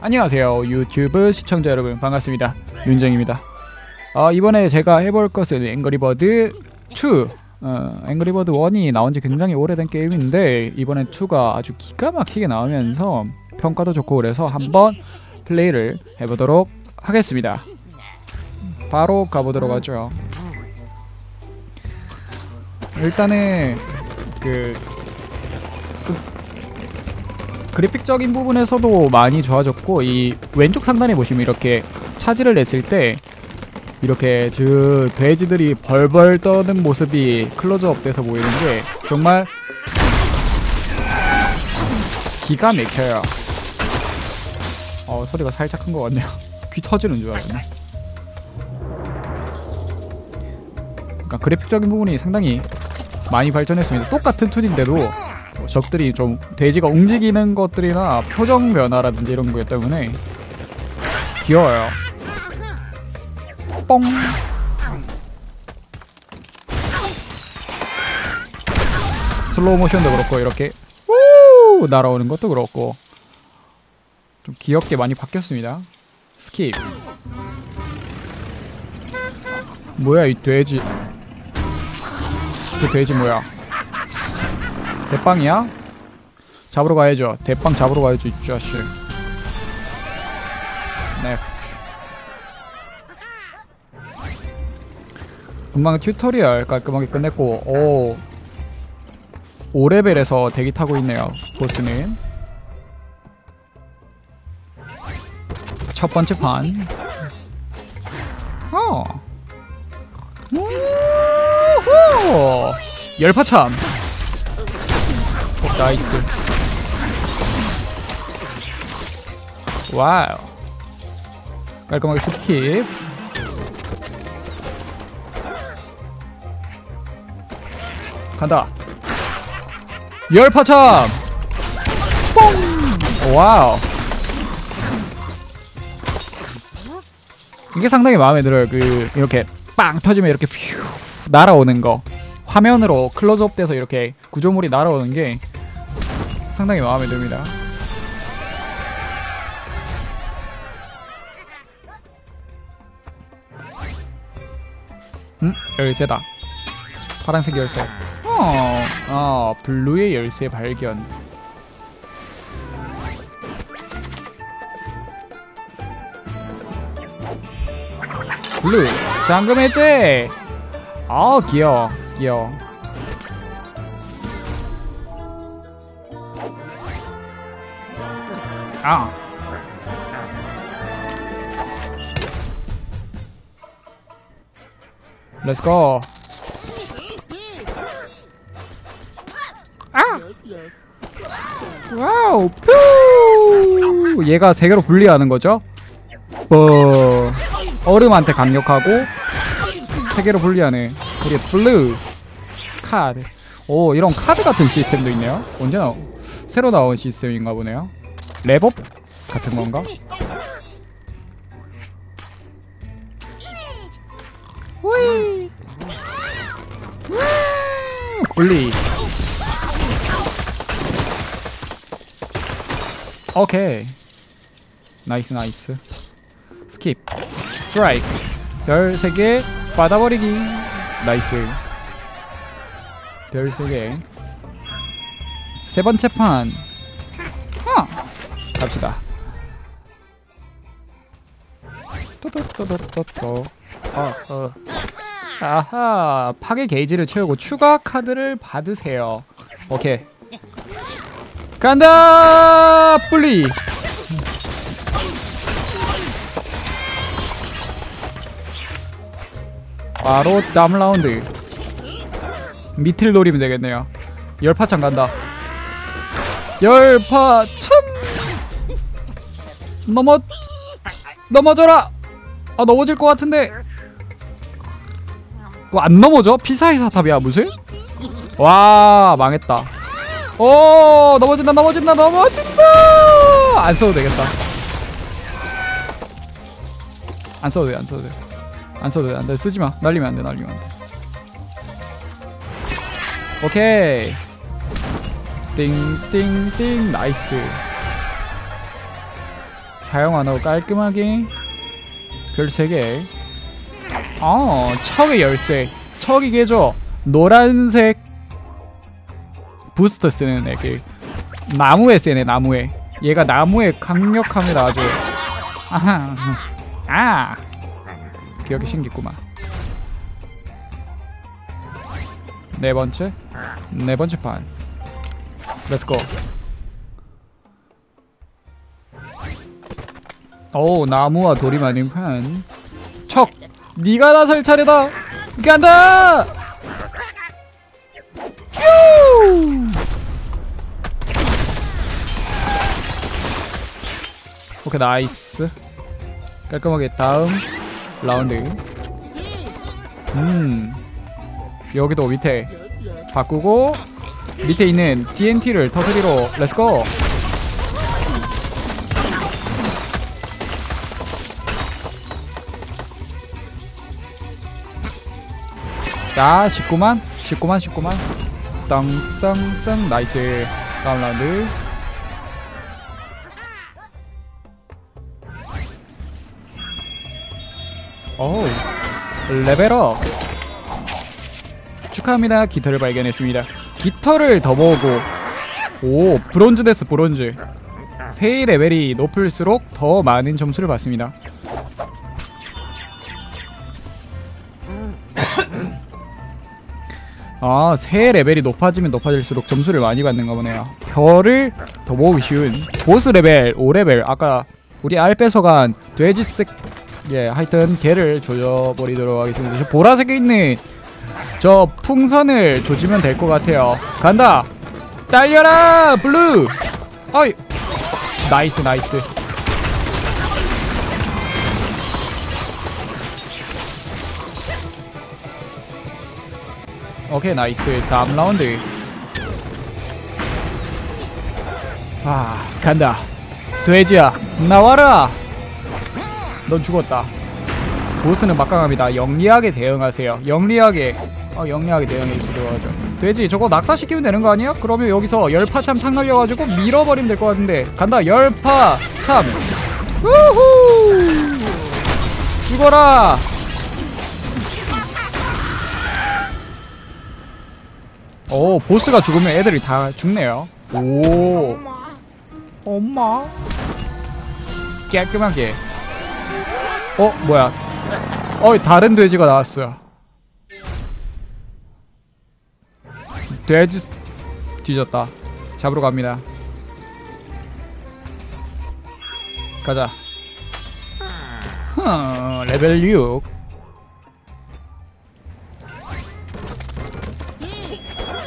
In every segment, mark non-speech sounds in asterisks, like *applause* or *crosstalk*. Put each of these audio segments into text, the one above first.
안녕하세요 유튜브 시청자 여러분 반갑습니다. 윤정입니다. 어, 이번에 제가 해볼 것은 앵그리버드 2 어, 앵그리버드 1이 나온 지 굉장히 오래된 게임인데 이번엔 2가 아주 기가 막히게 나오면서 평가도 좋고 그래서 한번 플레이를 해보도록 하겠습니다. 바로 가보도록 하죠. 일단은 그 그래픽적인 부분에서도 많이 좋아졌고 이 왼쪽 상단에 보시면 이렇게 차지를 냈을 때 이렇게 저 돼지들이 벌벌 떠는 모습이 클로즈업 돼서 보이는 게 정말 기가 막혀요. 어 소리가 살짝 큰 것 같네요. *laughs* 귀 터지는 줄 알았네. 그러니까 그래픽적인 부분이 상당히 많이 발전했습니다. 똑같은 틀인데도 뭐 적들이 좀 돼지가 움직이는 것들이나 표정 변화라든지 이런 것 때문에 귀여워요. 뽕. 슬로우 모션도 그렇고 이렇게 우 날아오는 것도 그렇고 좀 귀엽게 많이 바뀌었습니다. skip. 뭐야 이 돼지? 그 돼지 뭐야? 대빵이야? 잡으러 가야죠. 대빵 잡으러 가야죠, 이 자식. Next. 금방 튜토리얼 깔끔하게 끝냈고, 오. 5레벨에서 대기 타고 있네요, 보스는. 첫 번째 판. 어. 우후! 열파참. 오, 나이스. 와우. 깔끔하게 스킵. 간다. 열파참. 뽕. Wow. 이게 상당히 마음에 들어요. 그 이렇게 빵 터지면 이렇게 퓨 날아오는 거. 화면으로 클로즈업 돼서 이렇게 구조물이 날아오는 게 상당히 마음에 듭니다. 음? 열쇠다. 파란색 열쇠. 어, 어, 블루의 열쇠 발견. 블루, 잠금 해제! 아, 귀여워, 귀여워. 아. Go. 아. Wow. 뾰. 얘가 세 개로 분리하는 거죠? 어. 얼음한테 강력하고 세 개로 분리하네. 우리 blue card. 오, 이런 카드 같은 시스템도 있네요. 언제 나 새로 나온 시스템인가 보네요. 렙업? 같은 건가? 후이. 분리. 오케이. Nice nice. Skip. 스트라이크. 별 3개 받아버리기. Nice. 별 3개. 세 번째 판. 어. 갑시다. 또또또또또 어, 어. 아하 파괴 게이지를 채우고 추가 카드를 받으세요. 오케이. 간다 뿌리. 바로 다음 라운드. 밑을 노리면 되겠네요. 열파창 간다. 열파참 넘어 넘어져라. 아 넘어질 것 같은데. 뭐안 넘어져? 피사의 사탑이야 무슨? 와 망했다. 오 넘어진다 넘어진다 넘어진다! 안 써도 되겠다. 안 써도 돼안 써도 돼안 써도 돼 안돼. 쓰지마. 날리면 안돼 날리면 안돼. 오케이. 띵띵띵. 나이스 사용 안 하고 깔끔하게 별 3개. 어 척의 열쇠. 척이 개죠. 노란색 부스터 쓰는 애그 나무에 쓰네 나무에. 얘가 나무에 강력합니다 아주. 아하. 아. 기억이 신기구만. 네 번째? 네 번째 판. Let's go 오 나무와 돌이 많은 판 척! 네가 나설 차례다! 간다! 뾰! 오케이 nice. 깔끔하게 다음 라운드. 음. 여기도 밑에 바꾸고 밑에 있는 TNT를 터뜨리러 렛츠고 자 19만 19만 19만. 땅땅땅. 나이스. 다음 라운드. 오 level up. 축하합니다. 깃털을 발견했습니다. 깃털을 더 모으고. 오 브론즈 데스 브론즈. 새 레벨이 높을수록 더 많은 점수를 받습니다 아, 새 레벨이 높아지면 높아질수록 점수를 많이 받는가 보네요. 별을 더 모으기 쉬운 보스 레벨 5레벨 아까 우리 알 뺏어간 돼지새끼 예 하여튼 걔를 조져버리도록 하겠습니다. 저 보라색에 있는 저 풍선을 조지면 될 것 같아요. 간다. 달려라 블루. 어이 nice nice. 오케이 nice 다음 라운드. 아 간다. 돼지야 나와라. 넌 죽었다. 보스는 막강합니다. 영리하게 대응하세요. 영리하게. 어 영리하게 대응해 주도록 하죠. 돼지 저거 낙사시키면 되는 거 아니야? 그러면 여기서 열파참 탁 날려가지고 밀어버리면 될 것 같은데. 간다 열파참. 우후! 죽어라 오 보스가 죽으면 애들이 다 죽네요. 오. 엄마. 깔끔하게. 어 뭐야? 어 다른 돼지가 나왔어요. 돼지 뒤졌다. 잡으러 갑니다. 가자. 흠, 레벨 6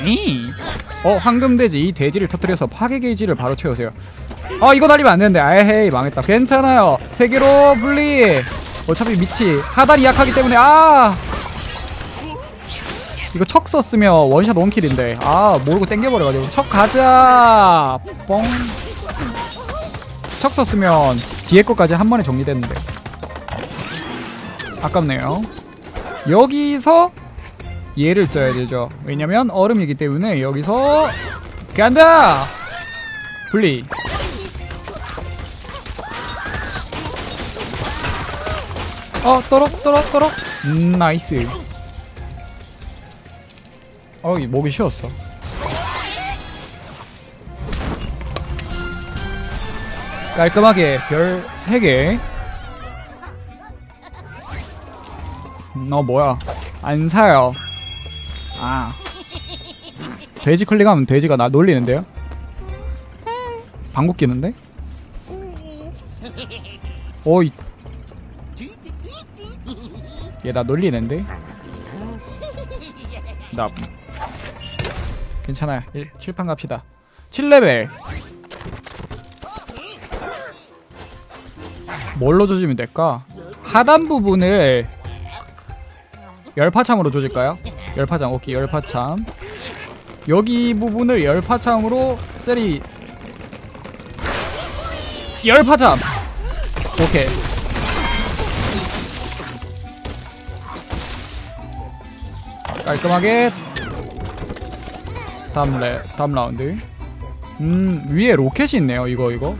이. 어 황금돼지 이 돼지를 터뜨려서 파괴 게이지를 바로 채우세요. 아 이거 달리면 안 되는데. 아헤이 망했다. 괜찮아요. 세계로 분리. 어차피 밑이 하단이 약하기 때문에 아! 이거 척 썼으면 원샷 원킬인데. 아 모르고 땡겨버려가지고. 척 가자. 뻥척 썼으면 뒤에 것까지 한 번에 정리됐는데. 아깝네요. 여기서 얘를 써야 되죠. 왜냐면 얼음이기 때문에 여기서 간다! 분리. 어 또록 또록 또록 음 nice. 어이 목이 쉬었어. 깔끔하게 별 3개. 너 뭐야? 안 사요 아 돼지 클릭하면 돼지가 나 놀리는데요? 방귀 끼는데? 오이 얘 나 놀리는데? 나 괜찮아요 1, 7판 갑시다 7레벨 뭘로 조지면 될까? 하단 부분을 열파참으로 조질까요? 열파참 오케이 열파참 여기 부분을 열파참으로 세리. 열파참 오케이. 깔끔하게. 다음 레 다음 라운드. 음 위에 로켓이 있네요 이거 이거.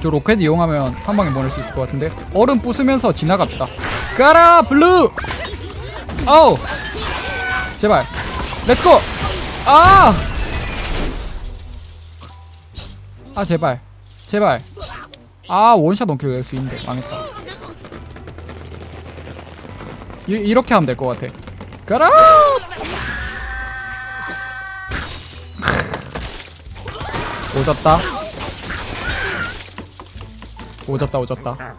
저 로켓 이용하면 한 방에 보낼 수 있을 것 같은데. 얼음 부수면서 지나갑시다 가라 블루! 어우! 제발. let's go 아! 아 제발. 제발. 아 one shot one kill 낼수 있는데 망했다. 이, 이렇게 하면 될 것 같아. 가라! 오졌다. 오졌다 오졌다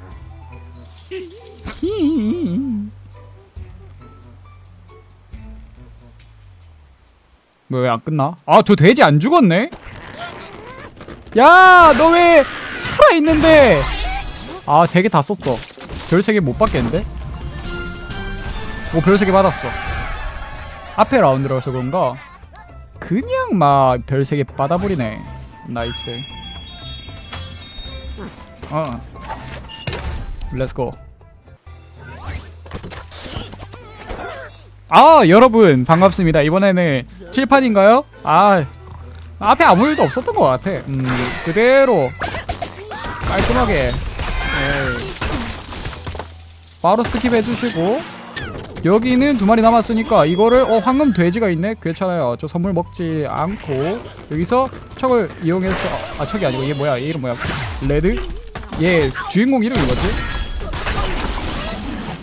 뭐 왜 안 끝나? 아 저 돼지 안 죽었네? 야 너 왜 살아있는데 아 세 개 다 썼어 별 세 개 못 받겠는데? 오 별 세 개 받았어 앞에 라운드라서 그런가? 그냥 막 별 세 개 받아버리네 nice 어 let's go 아 여러분 반갑습니다. 이번에는 칠판인가요? 아 앞에 아무 일도 없었던 것 같아. 음 그대로 깔끔하게. 네. 바로 skip 해주시고. 여기는 두 마리 남았으니까 이거를 어 황금 돼지가 있네? 괜찮아요. 저 선물 먹지 않고. 여기서 척을 이용해서 아 척이 아니고 얘 뭐야? 얘 이름 뭐야? 레드? 얘 주인공 이름이 뭐지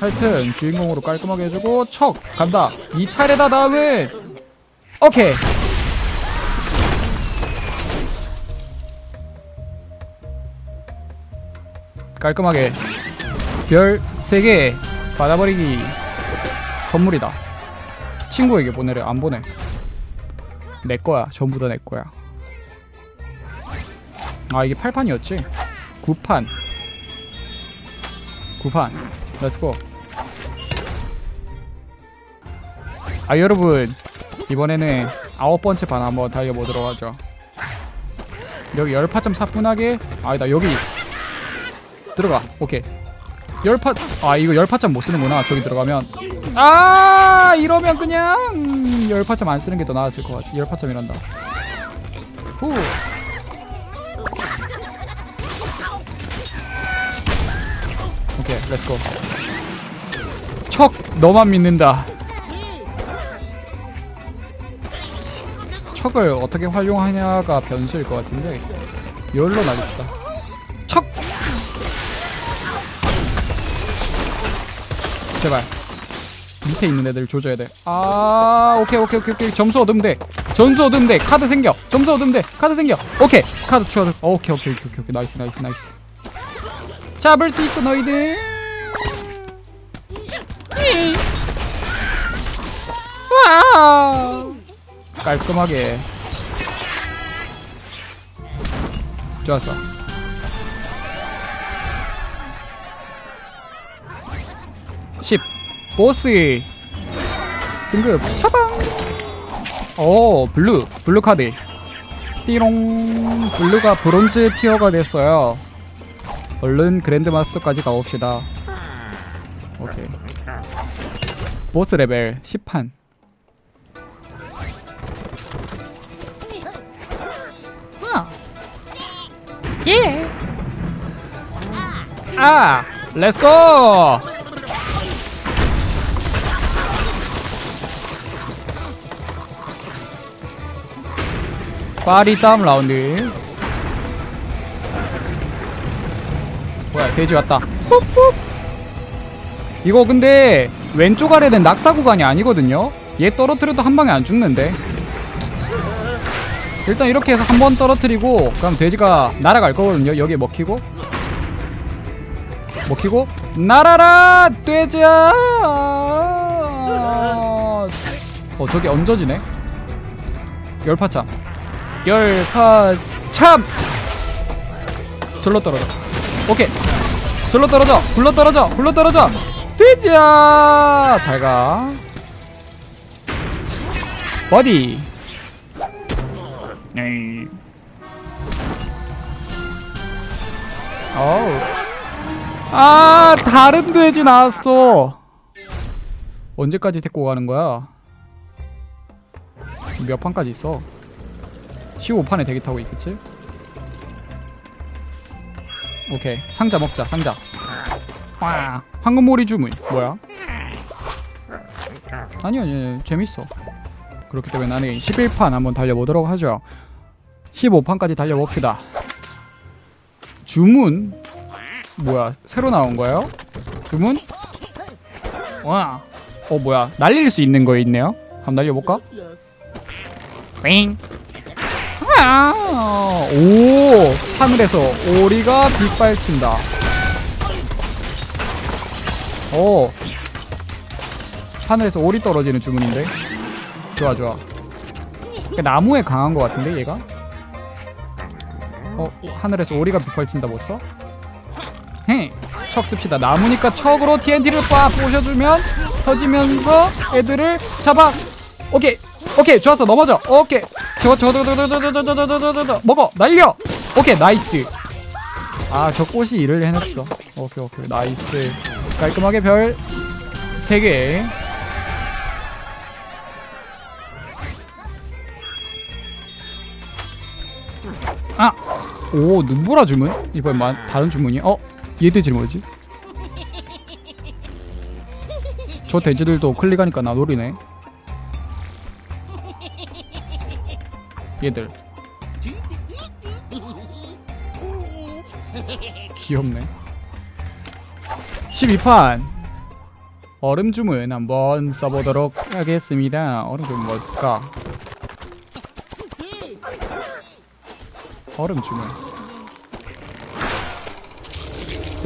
하여튼 주인공으로 깔끔하게 해주고 척. 간다. 이 차례다 다음은 오케이. 깔끔하게 별 3개 받아버리기 선물이다. 친구에게 보내래. 안 보내. 내 거야. 전부 다 내 거야. 아 이게 8판이었지? 9판. 9판 let's go 아 여러분 이번에는 아홉 번째 판 한번 달려보도록 하죠. 여기 열파점 사뿐하게 아니다 여기 들어가. 오케이. 열파 아 이거 열파점 못 쓰는구나 저기 들어가면. 아 이러면 그냥 음, 열파점 안 쓰는 게 더 나았을 것 같아. 열파점이란다. 후. 오케이 let's go 척 너만 믿는다. 척을 어떻게 활용하냐가 변수일 것 같은데 열로 나갑시다. 척! 제발. 밑에 있는 애들 조져야 돼아 오케이 오케이 오케이 오케이. 점수 얻으면 돼. 점수 얻으면 돼. 카드 생겨. 점수 얻으면 돼. 카드 생겨. 오케이. 카드 추가 오케이 오케이 오케이 오케이. nice nice nice. 잡을 수 있어 너희들 와 깔끔하게. 좋았어. 십. 보스. 등급. 차방. 오 블루. 블루 카드. 띠롱. 블루가 브론즈 tier가 됐어요. 얼른 grandmaster까지 가봅시다. 오케이 보스 레벨 10판 예. 아, let's go! 파리 다음 라운드. 뭐야, 돼지 왔다. ปุ๊ ปุ๊. 이거 근데 왼쪽 아래는 낙사 구간이 아니거든요. 얘 떨어뜨려도 한 방에 안 죽는데. 일단 이렇게 해서 한 번 떨어뜨리고 그럼 돼지가 날아갈 거거든요. 여기에 먹히고. 먹히고. 날아라! 돼지야! 어 저기 얹어지네. 열파참 열파참! 절로 떨어져. 오케이. 절로 떨어져. 굴러 떨어져. 굴러 떨어져 돼지야 잘가 버디. 어우. 아, 다른 돼지 나왔어. 언제까지 데리고 가는 거야? 몇 판까지 있어 15판에 대기 타고 있겠지? 오케이 상자 먹자 상자 와 황금오리 주문 뭐야? 아니 아니 재밌어 그렇기 때문에 나는 11판 한번 달려보도록 하죠 15판까지 달려봅시다 주문 뭐야 새로 나온 거예요? 주문? 와. 어 뭐야 날릴 수 있는 거 있네요 한번 날려볼까? 뺑 아, 오 하늘에서 오리가 빗발친다 오 하늘에서 오리 떨어지는 주문인데 좋아 좋아 나무에 강한 거 같은데 얘가 어 하늘에서 오리가 빗발친다 뭐 써? 헤, 척 씁시다. 나무니까 척으로 TNT를 빡 부셔주면 터지면서 애들을 잡아. 오케이, 오케이, 좋았어. 넘어져. 오케이. 저거 저거 저거 저거 저거 저거 저거 저거 저거 먹어. 날려. 오케이, nice. 아, 저 꽃이 일을 해냈어. 오케이, 오케이, nice. 깔끔하게 별 세 개. 아, 오 눈보라 주문? 이번 마, 다른 주문이? 어? 얘돼지 뭐지? 저 돼지들도 클릭하니까 나 노리네. 얘들 귀엽네. 12판 얼음 주문 한번 써보도록 하겠습니다. 얼음 주문 뭘까? 얼음 주문.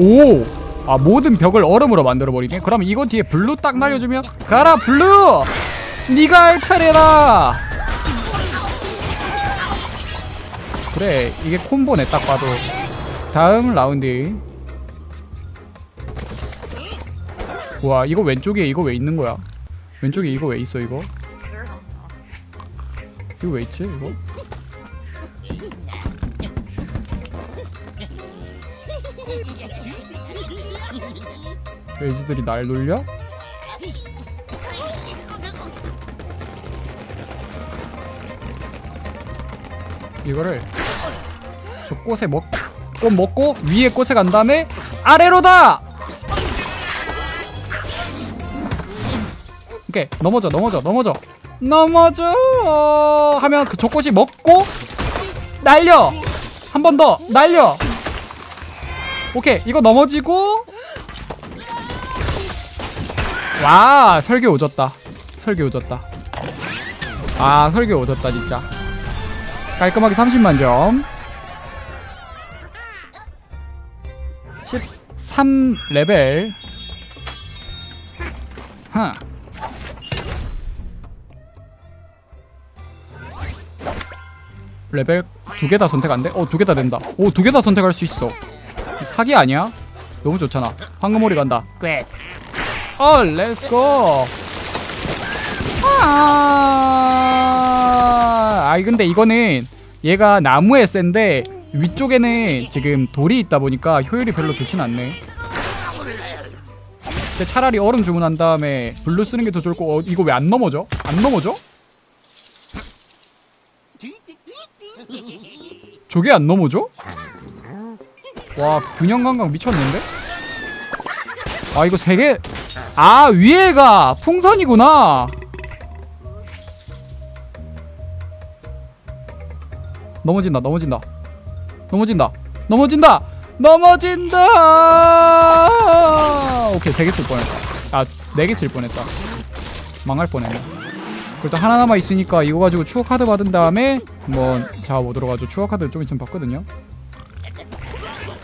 오! 아 모든 벽을 얼음으로 만들어 버리네. 그럼 이거 뒤에 블루 딱 날려주면 가라 블루! 네가 할 차례다. 그래 이게 콤보네 딱 봐도. 다음 라운드. 와 이거 왼쪽에 이거 왜 있는 거야? 왼쪽에 이거 왜 있어 이거? 이거 왜 있지 이거? 돼지들이 날 놀려? 이거를 저 꽃에 먹, 꽃 먹고 위에 꽃에 간 다음에 아래로다! 오케이 넘어져 넘어져 넘어져. 넘어져! 하면 그 조꽃이 먹고 날려! 한 번 더 날려! 오케이 이거 넘어지고. 와 설계 오졌다. 설계 오졌다. 아 설계 오졌다 진짜. 깔끔하게 30만점. 13레벨. 하 레벨 두 개 다 선택 안 돼? 어, 두 개 다 된다. 오, 두 개 다 선택할 수 있어. 사기 아니야? 너무 좋잖아. 황금오리 간다. 꽤. 어, let's go. 아, 아이 근데 이거는 얘가 나무에 센데 위쪽에는 지금 돌이 있다 보니까 효율이 별로 좋진 않네. 근데 차라리 얼음 주문한 다음에 블루 쓰는 게 더 좋을 거. 어, 이거 왜 안 넘어져? 안 넘어져? 저게 안 넘어져? 와 균형 감각 미쳤는데? 아 이거 세 개. 아 위에가 풍선이구나. 넘어진다 넘어진다 넘어진다 넘어진다 넘어진다 오케이 세 개 쓸 뻔했다 아 네 개 쓸 뻔했다 망할 뻔했네 일단 하나 남아 있으니까 이거 가지고 추억 카드 받은 다음에 한번 잡아보도록 하죠. 추억 카드 좀 있으면 받거든요.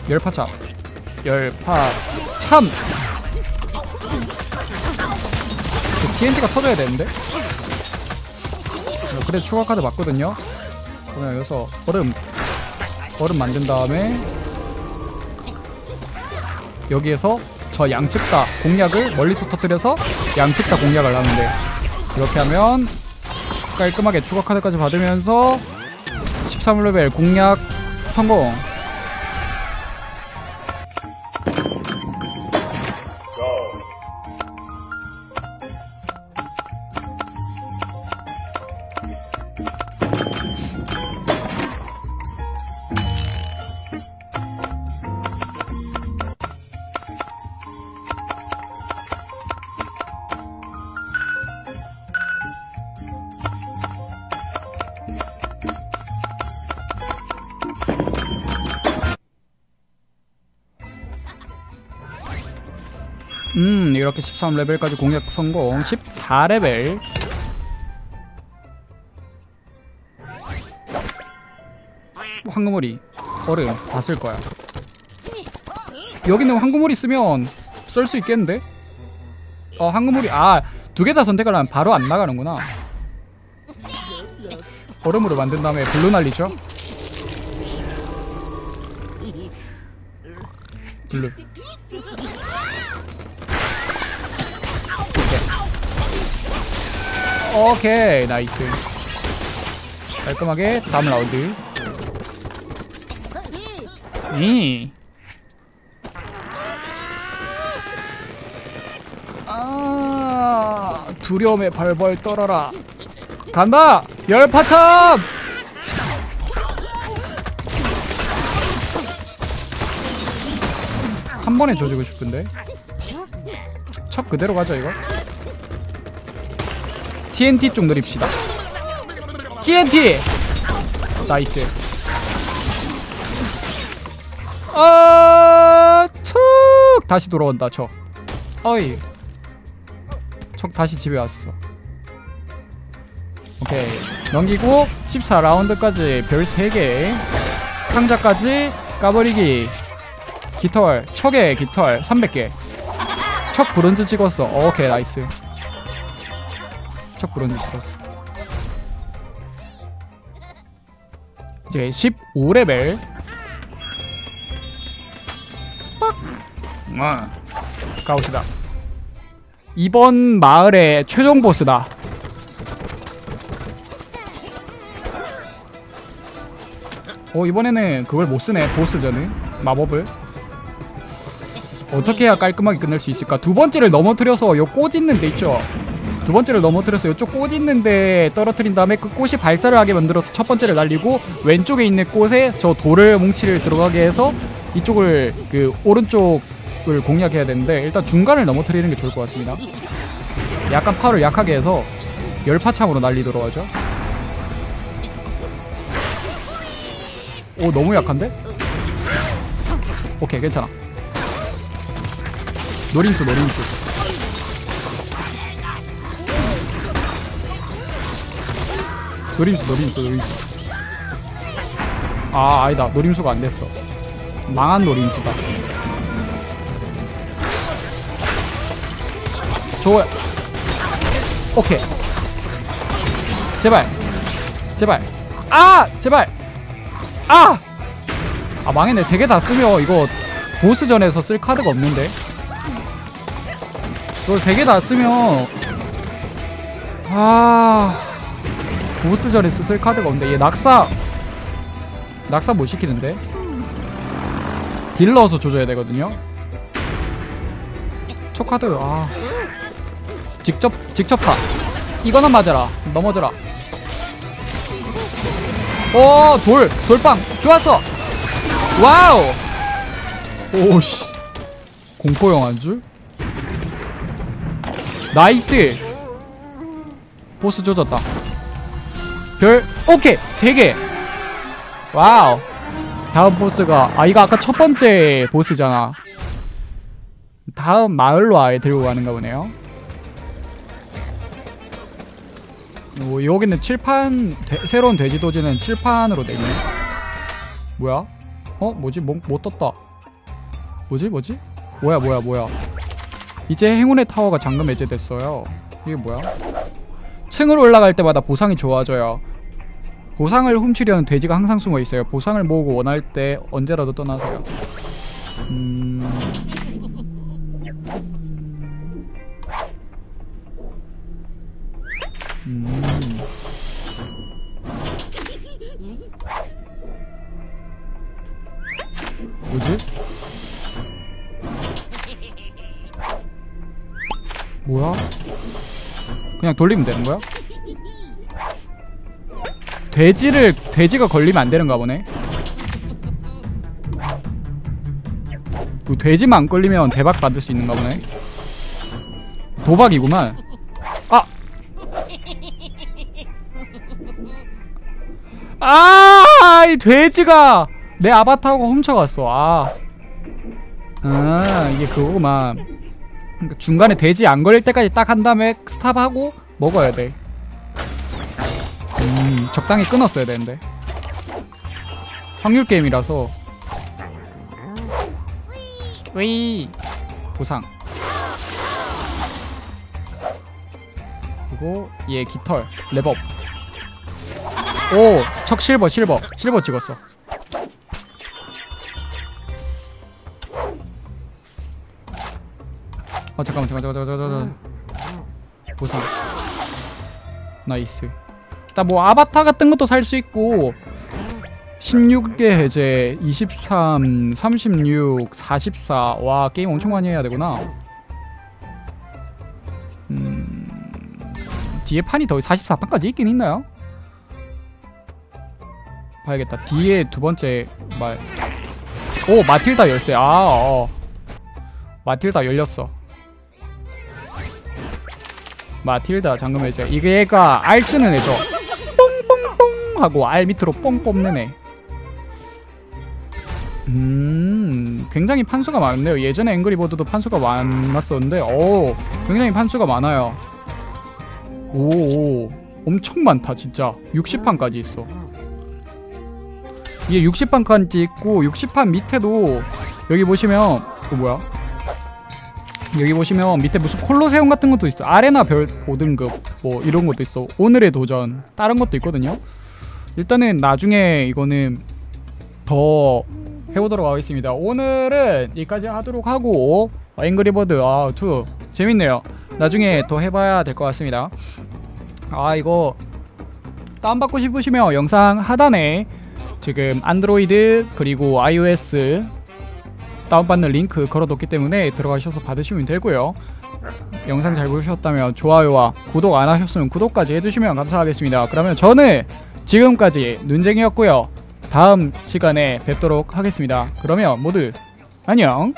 열파참, 열파참. TNT가 터져야 되는데. 어, 그래 추억 카드 받거든요. 그러면 여기서 얼음, 얼음 만든 다음에 여기에서 저 양측 다 공략을 멀리서 터뜨려서 양측 다 공략을 하는데 이렇게 하면 깔끔하게 추가 카드까지 받으면서 13레벨 공략 성공 이렇게 13레벨까지 공략 성공. 14레벨. 황금오리 얼음 다 쓸 거야. 여기는 황금오리 쓰면 쓸 수 있겠는데? 어 황금오리. 아 두 개 다 선택을 하면 바로 안 나가는구나. 얼음으로 만든 다음에 블루 날리죠? 블루 오케이 나이스 깔끔하게 다음 라운드 이 아, 두려움에 벌벌 떨어라. 간다! 열파참! 한 번에 조지고 싶은데. 척 그대로 가죠, 이거. TNT 쪽 노립시다. TNT! nice. 아, 척! 다시 돌아온다, 저. 어이. 척 다시 집에 왔어. 오케이. 넘기고 14라운드까지 별 3개. 상자까지 까버리기. 깃털. 척에 깃털 300개. 척 브론즈 찍었어. 오케이, nice. 척 브론즈 찍었어. 이제 15레벨. 빡! 아, 가봅시다. 이번 마을의 최종 보스다. 어 이번에는 그걸 못 쓰네 보스전은 마법을 어떻게 해야 깔끔하게 끝낼 수 있을까? 두 번째를 넘어뜨려서 요 꽃 있는 데 있죠? 두 번째를 넘어뜨려서 이쪽 꽃 있는데 떨어뜨린 다음에 그 꽃이 발사를 하게 만들어서 첫 번째를 날리고 왼쪽에 있는 꽃에 저 돌을 뭉치를 들어가게 해서 이쪽을 그 오른쪽을 공략해야 되는데 일단 중간을 넘어뜨리는 게 좋을 것 같습니다. 약간 파워를 약하게 해서 열파창으로 날리도록 하죠. 오 너무 약한데? 오케이 괜찮아. 노림수 노림수. 노림수 노림수 노림수. 아 아니다 노림수가 안 됐어. 망한 노림수다. 좋아. 오케이. 제발. 제발. 아! 제발. 아! 아 망했네. 세 개 다 쓰면 이거 보스전에서 쓸 카드가 없는데. 이걸 세개 다 쓰면 아 보스전에서 쓸 카드가 없는데 얘 낙사! 낙사 못 시키는데? 딜 넣어서 조져야 되거든요. 초 카드 아. 직접 직접 파 이거는 맞아라. 넘어져라. 오 돌 돌빵. 좋았어. 와우! 오씨. 공포 영화인 줄? nice! 보스 조졌다 별 오케이 세 개 와우 다음 보스가 아 이거 아까 첫 번째 보스잖아 다음 마을로 아예 들고 가는가 보네요 오, 여기는 칠판 돼- 새로운 돼지는 칠판으로 되네 뭐야? 어? 뭐지? 뭐, 뭐 떴다 뭐지? 뭐지? 뭐야 뭐야 뭐야 이제 행운의 타워가 잠금 해제됐어요 이게 뭐야? 층을 올라갈 때마다 보상이 좋아져요. 보상을 훔치려는 돼지가 항상 숨어 있어요. 보상을 모으고 원할 때 언제라도 떠나세요. 음... 음. 그냥 돌리면 되는 거야? 돼지를 돼지가 걸리면 안 되는가 보네. 뭐 돼지만 안 걸리면 대박 받을 수 있는가 보네. 도박이구만. 아! 아, 이 돼지가 내 아바타하고 훔쳐갔어. 아, 아 이게 그거구만. 그러니까 중간에 돼지 안 걸릴 때까지 딱 한 다음에 스탑하고 먹어야 돼. 음, 적당히 끊었어야 되는데. 확률 게임이라서. 위 보상. 그리고 얘 깃털 랩업. 오, 척 실버 실버 실버 찍었어. 어 잠깐만 잠깐만 잠깐만 잠깐만. 보상. nice. 자 뭐 아바타 같은 것도 살 수 있고 16개 해제 23 36 44와 게임 엄청 많이 해야 되구나. 음 뒤에 판이 더 44판까지 있긴 있나요? 봐야겠다. 뒤에 두 번째 말. 오 마틸다 열쇠. 아 어. 마틸다 열렸어. 마틸다 잠금 해제. 이게 얘가 알 쓰는 애죠. 뽕뽕뽕 하고 알 밑으로 뽕 뽑는 애. 음, 굉장히 판수가 많네요. 예전에 앵그리버드도 판수가 많았었는데, 오, 굉장히 판수가 많아요. 오, 오 엄청 많다, 진짜. 60판까지 있어. 이게 60판까지 있고, 60판 밑에도, 여기 보시면, 어, 뭐야? 여기 보시면 밑에 무슨 콜로세움 같은 것도 있어. 아레나 별 5등급, 뭐, 이런 것도 있어. 오늘의 도전, 다른 것도 있거든요. 일단은 나중에 이거는 더 해보도록 하겠습니다. 오늘은 여기까지 하도록 하고 어, 앵그리버드 아2 재밌네요. 나중에 더 해봐야 될 것 같습니다. 아 이거 다운받고 싶으시면 영상 하단에 지금 안드로이드 그리고 iOS 다운받는 링크 걸어뒀기 때문에 들어가셔서 받으시면 되고요. 영상 잘 보셨다면 좋아요와 구독 안 하셨으면 구독까지 해주시면 감사하겠습니다. 그러면 저는 지금까지 눈쟁이였고요. 다음 시간에 뵙도록 하겠습니다. 그러면 모두 안녕.